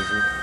crazy.